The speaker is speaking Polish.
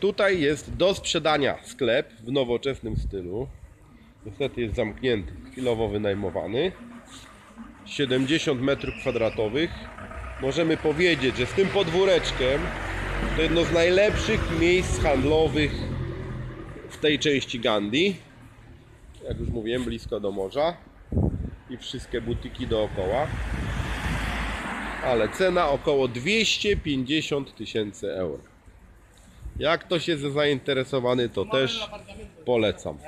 Tutaj jest do sprzedania sklep w nowoczesnym stylu. Niestety jest zamknięty, chwilowo wynajmowany. 70 metrów kwadratowych. Możemy powiedzieć, że z tym podwóreczkiem to jedno z najlepszych miejsc handlowych w tej części Gandhi. Jak już mówiłem, blisko do morza i wszystkie butiki dookoła. Ale cena około 250 tysięcy euro. Jak ktoś jest zainteresowany, to też polecam.